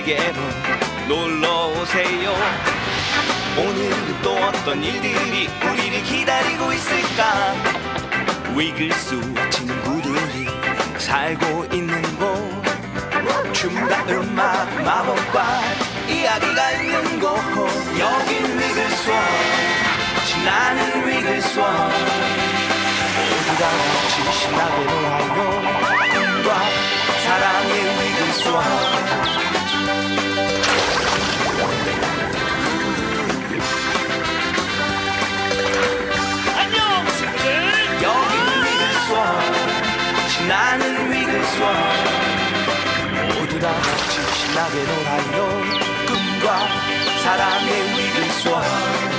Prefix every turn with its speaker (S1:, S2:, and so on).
S1: 내게로 놀러 오세요. 오늘은 또 어떤 일들이 우리를 기다리고 있을까? 위글스와 친구들이 살고 있는 곳. 춤과 음악 마법과 이야기가 있는 곳. 여긴 위글스원 신나는 위글스원 모두 다 같이 신나게 놀아요 위글스원
S2: 안녕 친구들
S1: 여긴 위글스원 신나는 위글스원 모두 다 같이 신나게 놀아요. 꿈과 사랑의 위글스원